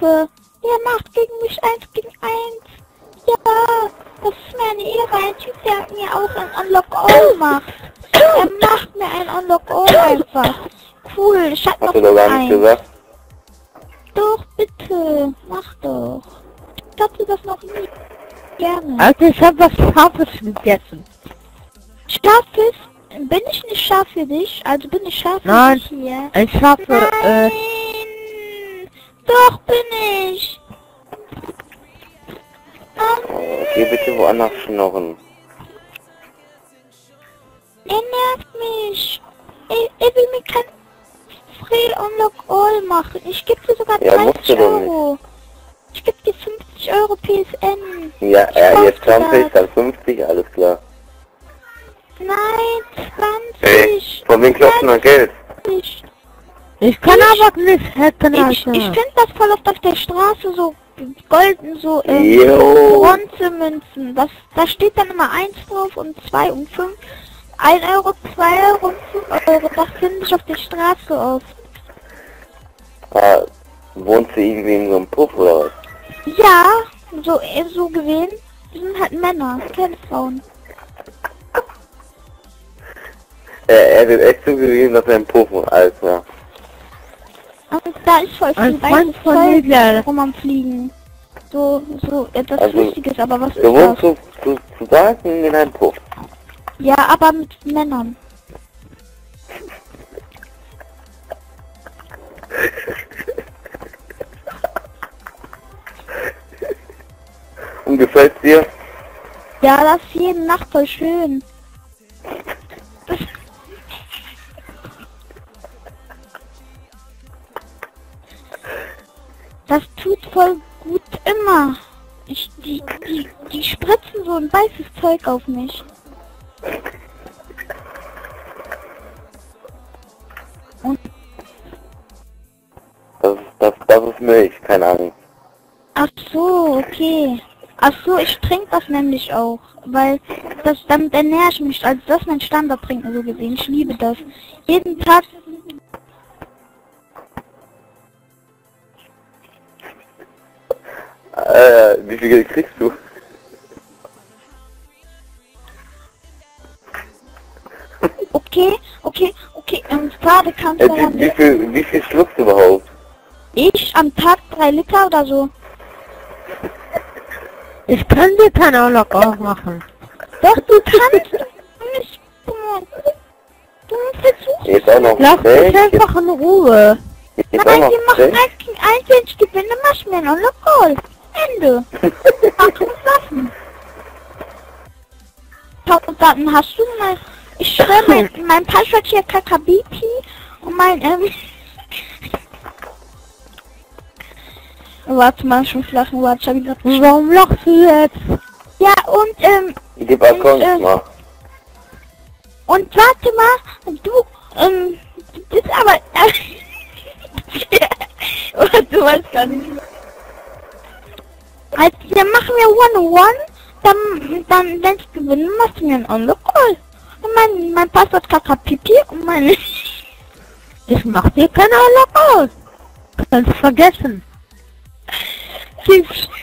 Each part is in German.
Danke. Ihr macht gegen mich eins gegen eins. Ja, das ist mir eine Ehre. Ein Typ, der mir auch ein Unlock All macht. Er macht mir ein Unlock All einfach. Cool, ich hab noch Hast du doch gar nicht gesagt? Doch, bitte. Mach doch. Ich hatte das noch nie. Gerne. Also ich habe was Scharfes gegessen. Scharfes? Bin ich nicht scharf für dich? Also bin ich scharf für Nein. dich hier? Ein scharfe, äh, Nein! Doch bin ich! Oh, Geh bitte woanders schnorren. er nervt mich! Er, er will mir kein Free Unlock All machen. Ich gebe dir sogar Ja, musst 30 du doch nicht. Euro. Ich gebe dir 50 Euro PSN. Ja, Ich brauch jetzt 20, das. dann 50, alles klar. Nein, 20. Ey, von wem klopft noch Geld? 20. ich kann aber nicht hacken, Ich, ich Alter. finde das voll oft auf der Straße so golden, so Jo. Bronzemünzen. Das, da steht dann immer 1 drauf und 2 und 5. 1 Euro, 2 Euro und 5 Euro. Das finde ich auf der Straße oft. Ah, wohnst du irgendwie in so einem Puff oder was? Ja, so, äh, so gewesen. Die sind halt Männer, keine Frauen. Er, er wird echt zugegeben, dass er ein Puff ist, Alter. Da ist voll Ein viel Freund weißes von Zeug mir, rum am Fliegen. So, so etwas Also, Lustiges, aber was Du ist wohnst das? zu, zu, zu sagen in einem Puff. Ja, aber mit Männern. Und gefällt dir? Ja, das ist jede Nacht voll schön. Voll gut immer. Ich, die, die, die spritzen so ein weißes Zeug auf mich. Und, Das, ist- das, das ist Milch, keine Ahnung. ach so, okay. Ach so, ich trinke das nämlich auch, weil das damit ernähre ich mich. Also das ist mein Standardtrinken so gesehen. Ich liebe das. Jeden Tag Äh, wie viel Geld kriegst du? Okay, okay, okay. Ähm, gerade kannst Äh, du wie, wie viel, wie viel schluckst du überhaupt? ich am Tag drei Liter oder so. Ich kann dir kein Unlock aufmachen. Doch, du kannst nicht. Du versuchst. Jetzt auch noch Lass mich einfach in Ruhe. jetzt Nein, wir machen Steak. eins gegen eins, wenn ich gewinne, mir einen Unlock Ende. Ach, Waffen. Daten hast du mal. Ich schreibe mein, mein Passwort hier KKBP und mein, ähm... Warte mal, schon flachen Warte, hab ich grad Warum lachst du jetzt? Ja, und, ähm, Die Balkons äh, mal. und warte mal, du, ähm, du bist aber, äh, du weißt gar nicht. Also, dann machen wir One-on-One, dann, dann, wenn ich gewinne, machst du mir einen On-the-Call. Und mein, mein Passwort KKPP und mein, Ich mach dir kein Unlock aus. Kannst vergessen.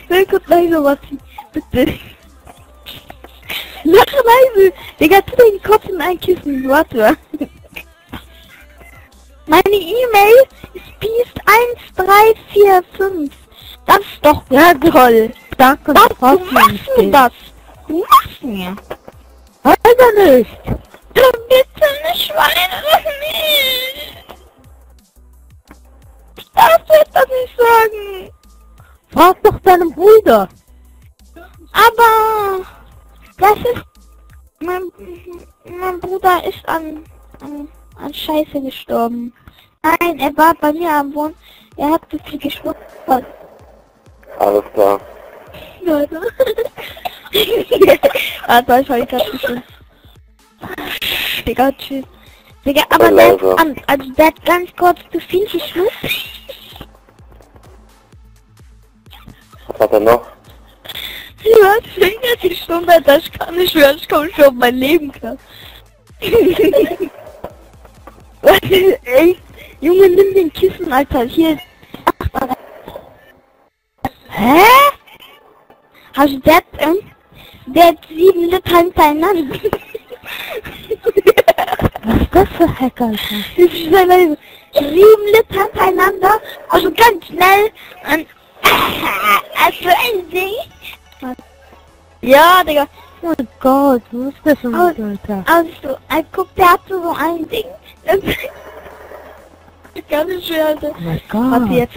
Sehr gut leise, was bitte. Lach leise, Digga, tu den Kopf in ein Kissen, warte. Meine E-Mail ist beast1345. Das ist doch Ja, toll. Danke, Was, du trotzdem machst mir nicht. das. Du machst mir. Alter nicht. Du bitte nicht, das nicht. Ich darf jetzt das nicht sagen. Frag doch deinen Bruder. Aber das ist mein, mein Bruder ist an, an, an Scheiße gestorben. Nein, er war bei mir am Wohn. Er hat zu viel geschwurbelt. Alles klar. Leute. Warte, ich habe gerade geschwurbelt. Digga, tschüss. Digga, aber hat an, also der hat ganz kurz zu viel geschwurbelt. Was hat er noch? Ja, fingert die Stunde, das kann ich mehr, ich komme schon auf mein Leben klar. Was ist echt? Junge, nimm den Kissen, Alter, hier. Also der, hat, ähm, der hat sieben Liter hintereinander. Was ist das für Hacker? Das. Sieben Liter hintereinander, also ganz schnell und also ein Ding. Ja, Digga. Oh mein Gott, was ist das für ein. Alter? Also, äh, guck, der hat so ein Ding. Das ist ganz schön, Alter. Oh mein Was Gott. jetzt?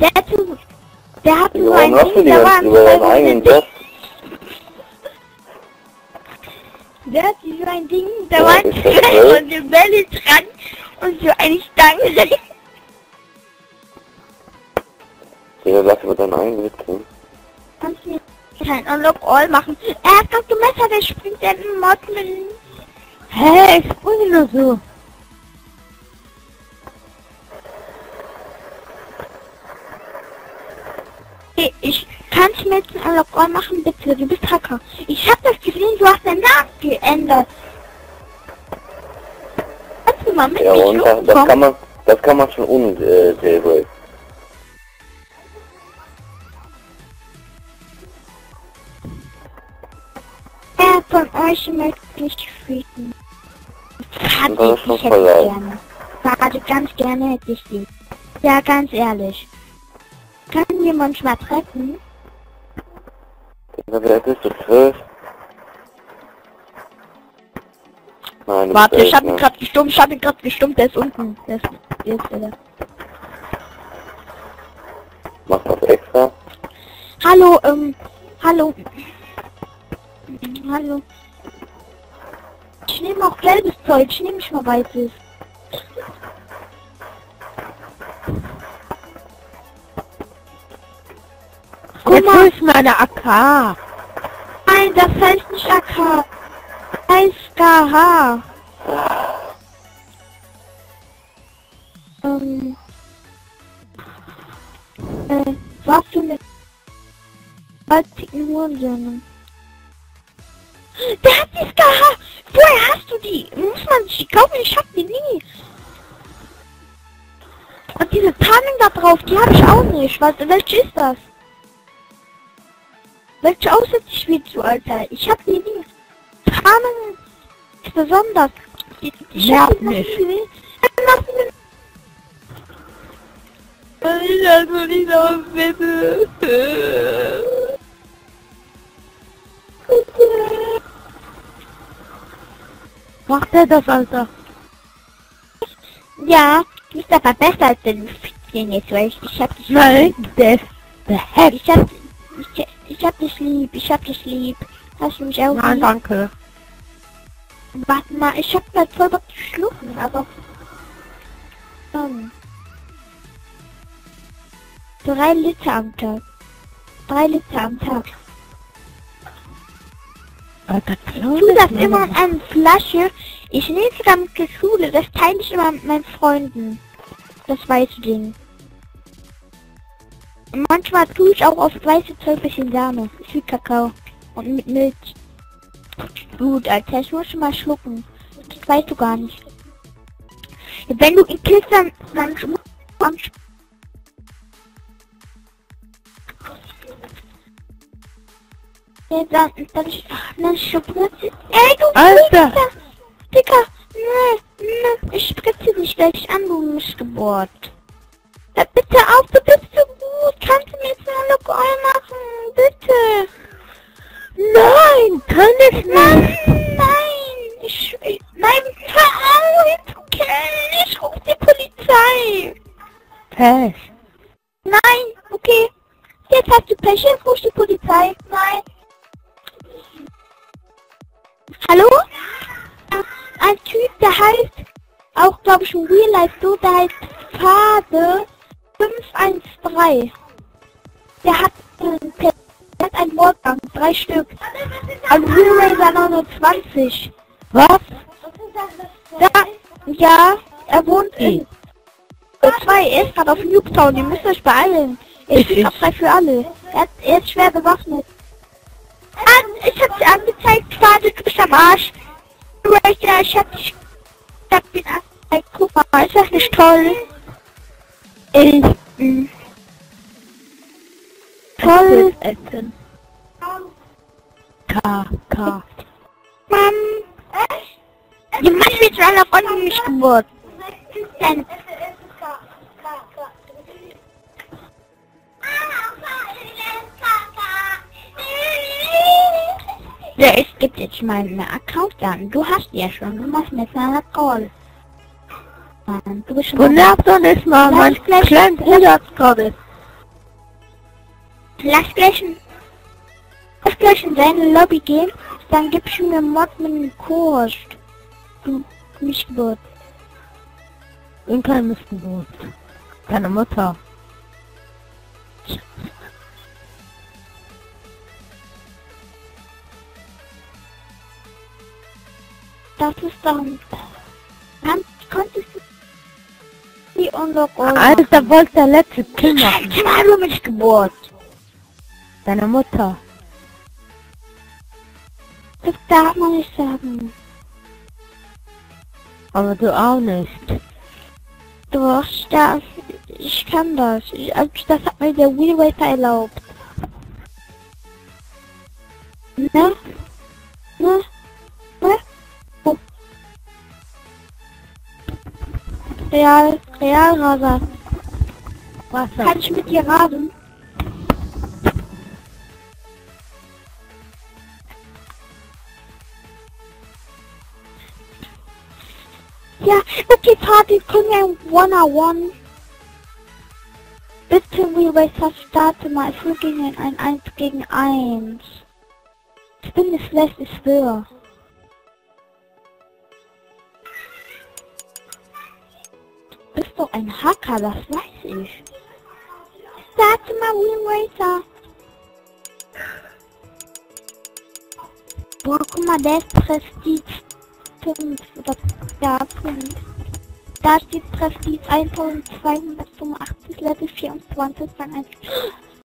Der hat so, der hat Warum ein Ding, der war ganzen über deinen eigenen Boss? Der hat so ein Ding, der Ja, war ist ein das Teil toll? von dem Bälle dran und so eine Stange. Digga, lass über deinen eigenen Witz hin. Kannst du kein Unlock All machen? Er hat doch Messer, der springt Mod mit. Hä, ich springe nur so. Ein Unlock All machen, bitte? Du bist Hacker. Ich hab das gesehen, du hast deinen Namen geändert. Kannst du mal mit Ja, und das, das kann man, das kann man schon ohne äh, Jailbreak. Wer von euch möchte mich freaken? Ist ich, hätte gerne. Warte, ganz gerne hätte ich die. Ja, ganz ehrlich. Kann jemand mal treffen? Wer bist du? Zwölf? Nein, Warte, ich hab ihn ne? grad gestummt, ich hab ihn grad gestummt, der ist unten. Der ist, der ist der. Mach das extra. Hallo, ähm, hallo. Hallo. Ich nehme auch gelbes Zeug, ich nehme nicht mal weißes. Guck Jetzt mal, ist meine AK. nein, das heißt nicht AK. Heißt KH. Ähm, äh, was für eine baltigen Hurensöhne. Der hat die SKH! Woher hast du die? Muss man sich die kaufen? Ich hab die nie. Und diese Tarnung da drauf, die habe ich auch nicht. Was, welche ist das? Welche Aussätze spielst du, Alter? Ich hab die nie. Tarnung ist besonders. Ich, ich Nervt hab mir- Ich also nicht auf bitte. Macht er das, Alter? Ja, du bist aber besser als den Fickchen jetzt, weil ich, ich hab dich Nein, der ist der Heck. Ich hab, ich, ich hab dich lieb, ich hab dich lieb. Hast du mich auch Nein, lieb? danke. Warte mal, ich hab mal voll Bock zu schlucken, aber... Ähm, drei Liter am Tag. Drei Liter am Tag. Ich tu das immer in einer Flasche. Ich nehme sie dann zur Schule. Das teile ich immer mit meinen Freunden. Das weiße Ding. Manchmal tue ich auch auf weiße Zeug bisschen Sahne. Ist wie Kakao. Und mit Milch. Gut, Alter, ich muss schon mal schlucken. Das weißt du gar nicht. Wenn du ihn killst, dann, dann sch- Ja, dann, dann, dann spritze Ey, du Alter! Digga, ne, ne, ich spritze dich gleich an, du Mistgeburt. Ja, bitte auf, du Look Oil machen? Bitte. Nein, kann ich Nein, nicht. nein. Ich, ich, nein, ihn zu killen. Ich ruf die Polizei. Pech. Nein, okay. Jetzt hast du Pech, jetzt ruf die Polizei. Nein. Hallo? Ein Typ, der heißt, auch glaube ich in Real Life so, der heißt Phase 513. Der hat, der hat einen Mordgang, drei Stück. Real Racer 29. Was? Ja, ja, er wohnt in... Zwei, er ist gerade auf Nuketown, ihr müsst euch beeilen. Er steht auf frei für alle. Er, er ist schwer bewaffnet. Ah, ich hab sie angezeigt, Vater, du bist am Arsch. Racer, ich hab dich... Ich hab ihn angezeigt, guck mal, ist das nicht toll? Ich... essen. K, K. Mann. Die Mann wird schon auf Runde nicht geburt. Dann. Ja, ich gebe jetzt meinen Account an. Du hast ja schon. Du machst mir seine Call. Mann, du bist schon Du nervst doch nicht mal, mein kleiner Bruder hat's gerade. Lass gleich, in- lass gleich in seine Lobby gehen, dann gibst du mir Mod mit dem Kurs. Du Missgeburt. Bin kein Missgeburt. Deine Mutter. Das ist doch ein... Mann, konntest du die Unlock Alter, wollte der letzte Kill machen. Scheiße, Mann, du Missgeburt. Deine Mutter. Das darf man nicht sagen. Aber du auch nicht. Doch, das, ich kann das. Ich, also das hat mir der Wheel Racer erlaubt. Ne? Ne? Ne? Oh. Real, Realraser. Wasser. Kann ich mit dir rasen? Ja, okay, Party, können wir One-on-One? Bitte, Racer, starte mal. Ich will gegen ein 1 gegen 1. Ich bin nicht schlecht, ich will. Du bist doch ein Hacker, das weiß ich. Starte mal, Wheel Racer. Boah, guck mal, der ist Prestige 5 oder ja, 5. Da steht Prestige 1285, Level 24, dann 1.